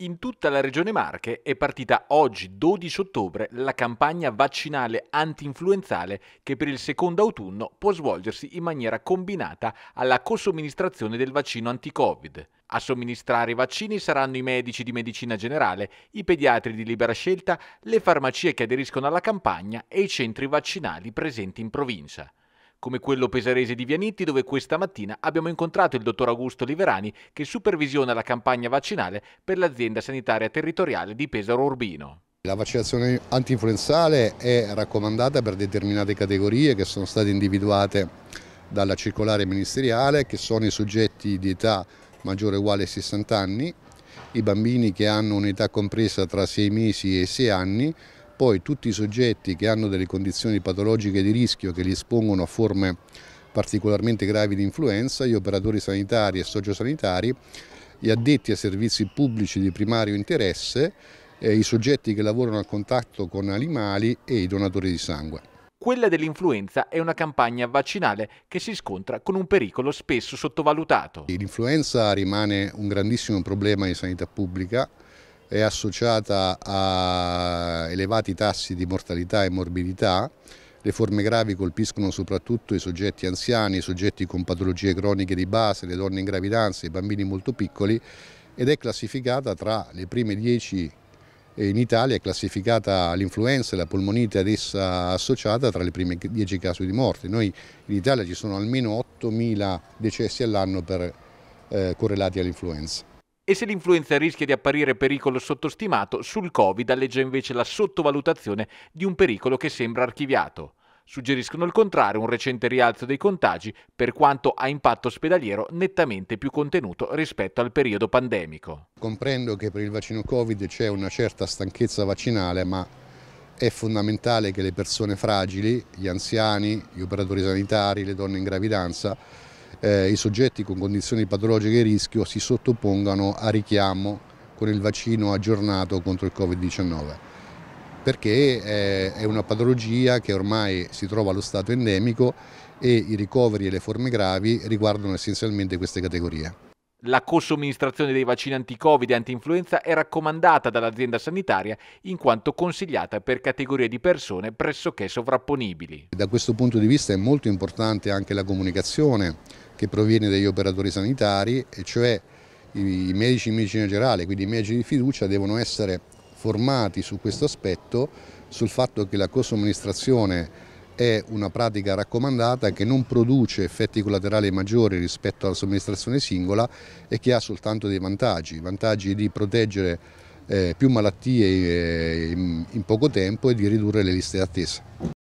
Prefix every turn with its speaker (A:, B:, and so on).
A: In tutta la regione Marche è partita oggi, 12 ottobre, la campagna vaccinale anti-influenzale che per il secondo autunno può svolgersi in maniera combinata alla cosomministrazione del vaccino anti-Covid. A somministrare i vaccini saranno i medici di medicina generale, i pediatri di libera scelta, le farmacie che aderiscono alla campagna e i centri vaccinali presenti in provincia come quello pesarese di Vianitti dove questa mattina abbiamo incontrato il dottor Augusto Liverani che supervisiona la campagna vaccinale per l'azienda sanitaria territoriale di Pesaro Urbino.
B: La vaccinazione antinfluenzale è raccomandata per determinate categorie che sono state individuate dalla circolare ministeriale che sono i soggetti di età maggiore o uguale a 60 anni, i bambini che hanno un'età compresa tra 6 mesi e 6 anni, poi tutti i soggetti che hanno delle condizioni patologiche di rischio che li espongono a forme particolarmente gravi di influenza, gli operatori sanitari e sociosanitari, gli addetti ai servizi pubblici di primario interesse, eh, i soggetti che lavorano a contatto con animali e i donatori di sangue.
A: Quella dell'influenza è una campagna vaccinale che si scontra con un pericolo spesso sottovalutato.
B: L'influenza rimane un grandissimo problema di sanità pubblica, è associata a elevati tassi di mortalità e morbidità. Le forme gravi colpiscono soprattutto i soggetti anziani, i soggetti con patologie croniche di base, le donne in gravidanza, i bambini molto piccoli ed è classificata tra le prime 10 in Italia è classificata l'influenza e la polmonite ad essa associata tra le prime 10 casi di morte. Noi in Italia ci sono almeno 8.000 decessi all'anno eh, correlati all'influenza.
A: E se l'influenza rischia di apparire pericolo sottostimato, sul Covid alleggia invece la sottovalutazione di un pericolo che sembra archiviato. Suggeriscono il contrario un recente rialzo dei contagi, per quanto a impatto ospedaliero nettamente più contenuto rispetto al periodo pandemico.
B: Comprendo che per il vaccino Covid c'è una certa stanchezza vaccinale, ma è fondamentale che le persone fragili, gli anziani, gli operatori sanitari, le donne in gravidanza, eh, i soggetti con condizioni patologiche di rischio si sottopongano a richiamo con il vaccino aggiornato contro il Covid-19 perché eh, è una patologia che ormai si trova allo stato endemico e i ricoveri e le forme gravi riguardano essenzialmente queste categorie.
A: La co-somministrazione dei vaccini anti-Covid e anti-influenza è raccomandata dall'azienda sanitaria in quanto consigliata per categorie di persone pressoché sovrapponibili.
B: Da questo punto di vista è molto importante anche la comunicazione che proviene dagli operatori sanitari, e cioè i medici in medicina generale, quindi i medici di fiducia, devono essere formati su questo aspetto, sul fatto che la co-somministrazione è una pratica raccomandata che non produce effetti collaterali maggiori rispetto alla somministrazione singola e che ha soltanto dei vantaggi, vantaggi di proteggere eh, più malattie eh, in, in poco tempo e di ridurre le liste d'attesa.